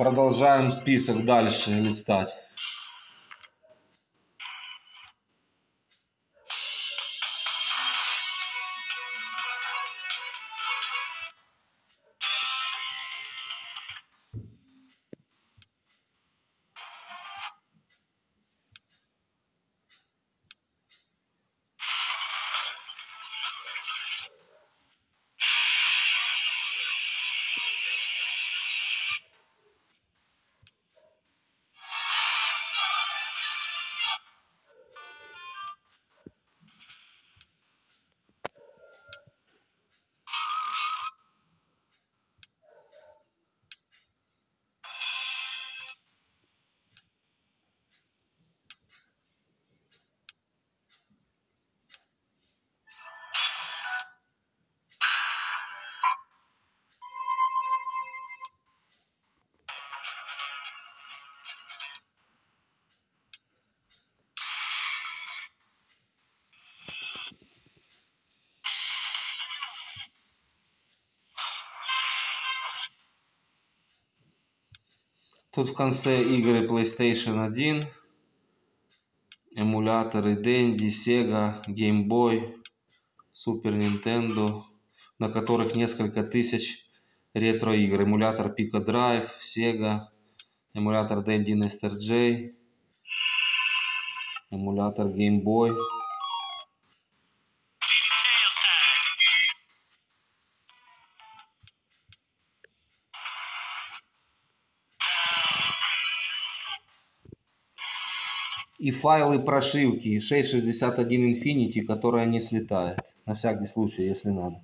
Продолжаем список дальше листать. Тут в конце игры PlayStation 1, эмуляторы Dendy, Sega, Game Boy, Super Nintendo, на которых несколько тысяч ретро-игр. Эмулятор Pico Drive, Sega, эмулятор Dendy Nester J, эмулятор Game Boy. И файлы прошивки 661 Infinity, которая не слетает. На всякий случай, если надо.